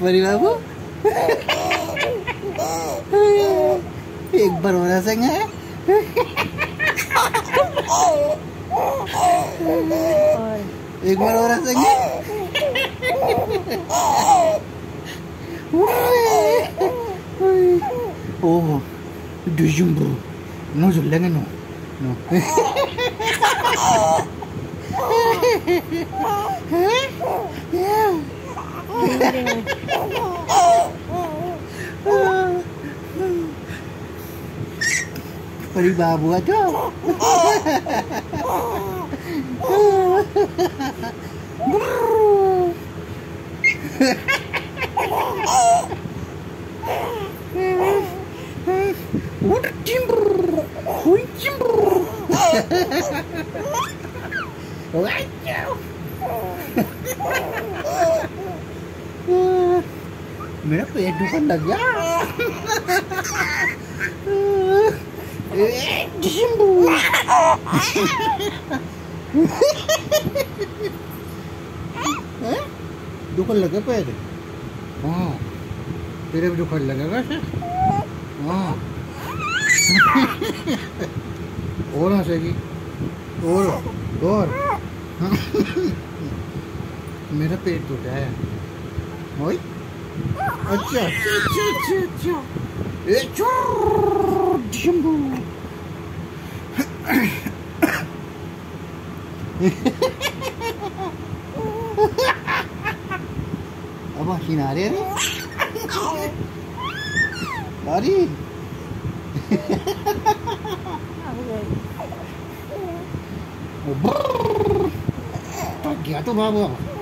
परी बाबू। एक बार हो रहा संग है एक बार हो रहा संग ओह डुजुम्बू नो झुल्लेंगे नो। No. Pari Paribaboa to. Wow. मेरा पेट दुखन लग गया। दुखन लगे पेट? हाँ। तेरे भी दुखन लगेगा सर हाँ। और हंसेगी। और? और? मेरा पेट टूटा है। ओए। अच्छा। अच्छा अच्छा अच्छा जम्बू अब हसीन आ रहे हैं अरे गया तो बाबू।